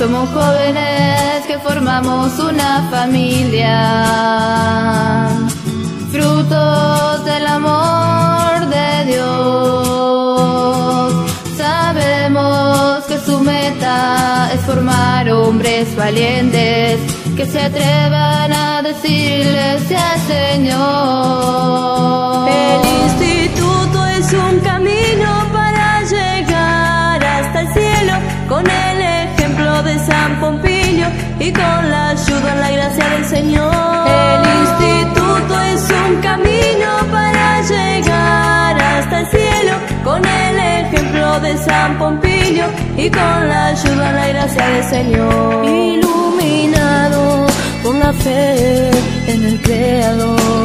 Somos jóvenes que formamos una familia, frutos del amor de Dios. Sabemos que su meta es formar hombres valientes que se atrevan a decirle sí al Señor. El instituto es Señor. El instituto es un camino para llegar hasta el cielo con el ejemplo de San Pompilio y con la ayuda, y la gracia del Señor. Iluminado por la fe en el Creador.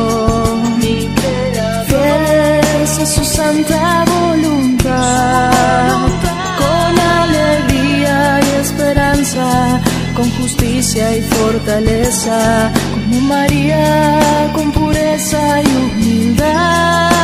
con justicia y fortaleza, como María, con pureza y humildad.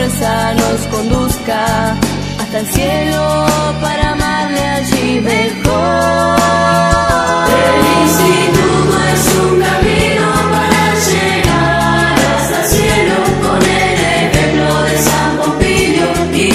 fuerza nos conduzca hasta el cielo para amarle allí mejor. El instituto es un camino para llegar hasta el cielo con el ejemplo de San Pompilio y